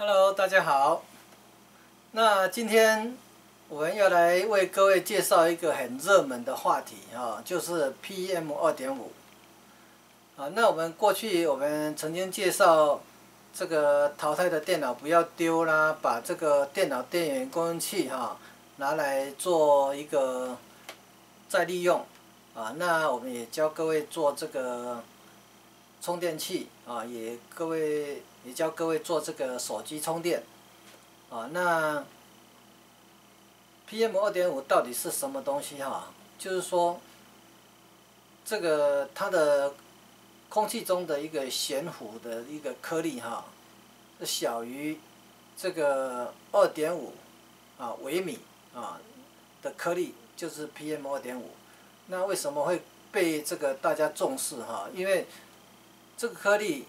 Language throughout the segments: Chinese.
Hello，大家好。那今天我们要来为各位介绍一个很热门的话题哈，就是 PM 二点五。啊，那我们过去我们曾经介绍这个淘汰的电脑不要丢啦，把这个电脑电源供应器哈拿来做一个再利用。啊，那我们也教各位做这个充电器啊，也各位也教各位做这个手机充电。啊，那 PM 二点五到底是什么东西哈？就是说这个它的空气中的一个悬浮的一个颗粒哈，是小于这个二点五啊微米啊的颗粒，就是 PM 二点五。那为什么会被这个大家重视哈？因为这个颗粒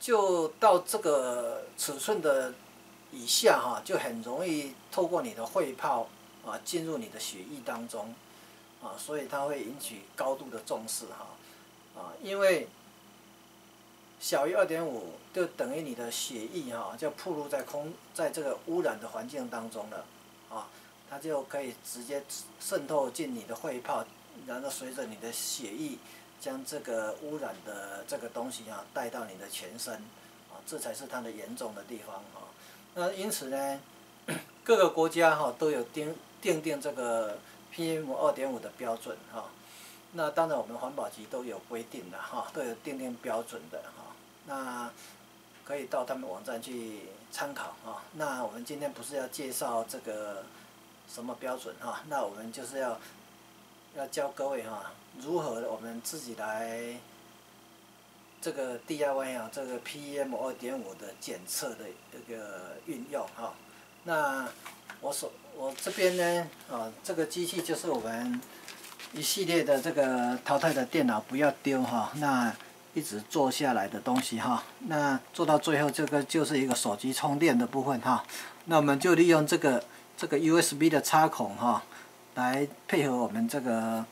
就到这个尺寸的以下哈，就很容易透过你的肺泡啊进入你的血液当中啊，所以它会引起高度的重视哈。啊，因为小于二点五，就等于你的血液哈，就暴露在空，在这个污染的环境当中了，啊，它就可以直接渗透进你的肺泡，然后随着你的血液，将这个污染的这个东西啊带到你的全身，啊，这才是它的严重的地方啊。那因此呢，各个国家哈都有定定定这个 PM 二点五的标准哈。那当然，我们环保局都有规定的哈，都有定定标准的哈。那可以到他们网站去参考啊。那我们今天不是要介绍这个什么标准哈，那我们就是要要教各位哈，如何我们自己来这个 DIY 啊，这个 PM 二点五的检测的一个运用哈。那我手我这边呢啊，这个机器就是我们。一系列的这个淘汰的电脑不要丢哈，那一直做下来的东西哈，那做到最后这个就是一个手机充电的部分哈，那我们就利用这个这个 USB 的插孔哈，来配合我们这个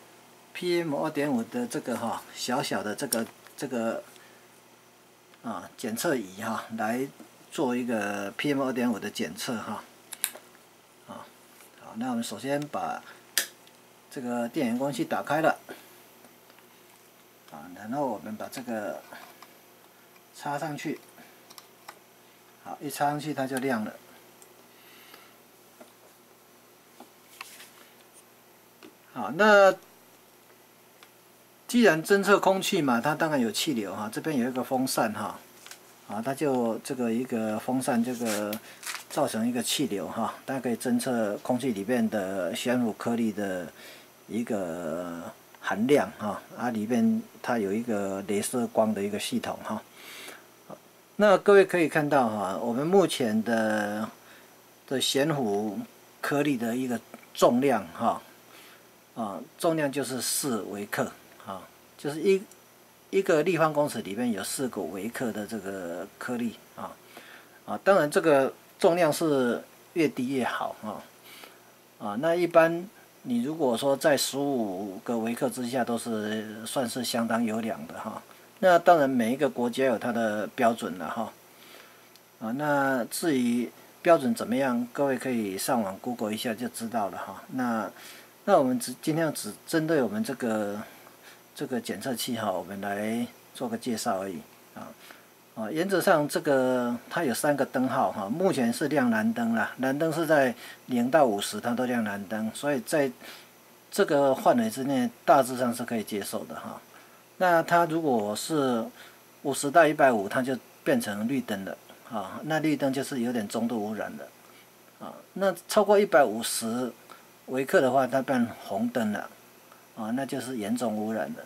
PM 二点五的这个哈小小的这个这个啊检测仪哈，来做一个 PM 二点五的检测哈，啊，好，那我们首先把这个电源供应器打开了，啊，然后我们把这个插上去，好，一插上去它就亮了。好，那既然侦测空气嘛，它当然有气流哈，这边有一个风扇哈，啊，它就这个一个风扇这个造成一个气流哈，它可以侦测空气里面的悬浮颗粒的。一个含量哈，啊里边它有一个镭射光的一个系统哈。那各位可以看到哈，我们目前的的悬浮颗粒的一个重量哈，啊重量就是四微克啊，就是一一个立方公尺里面有四个微克的这个颗粒啊啊，当然这个重量是越低越好啊啊，那一般。你如果说在十五个微克之下，都是算是相当优良的哈。那当然每一个国家有它的标准了哈。啊，那至于标准怎么样，各位可以上网 Google 一下就知道了哈。那那我们只今天只针对我们这个这个检测器哈，我们来做个介绍而已啊。啊，原则上这个它有三个灯号哈，目前是亮蓝灯啦，蓝灯是在零到五十它都亮蓝灯，所以在这个范围之内大致上是可以接受的哈。那它如果是五十到一百五，它就变成绿灯了啊，那绿灯就是有点中度污染的啊。那超过一百五十维克的话，它变红灯了啊，那就是严重污染的。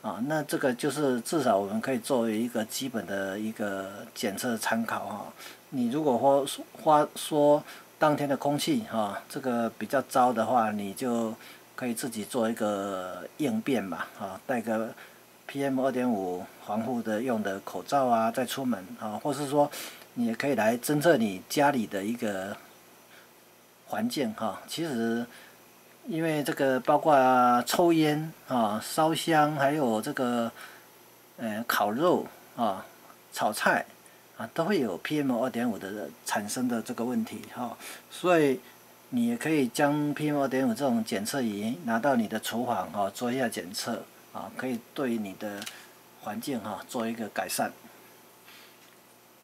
啊，那这个就是至少我们可以作为一个基本的一个检测参考哈。你如果说花说当天的空气哈，这个比较糟的话，你就可以自己做一个应变吧，啊，戴个 PM 二点五防护的用的口罩啊，再出门啊，或是说你也可以来侦测你家里的一个环境哈。其实。因为这个包括抽烟啊、烧香，还有这个呃烤肉啊、炒菜啊，都会有 PM 二点五的产生的这个问题哈，所以你也可以将 PM 二点五这种检测仪拿到你的厨房哈，做一下检测啊，可以对你的环境哈做一个改善。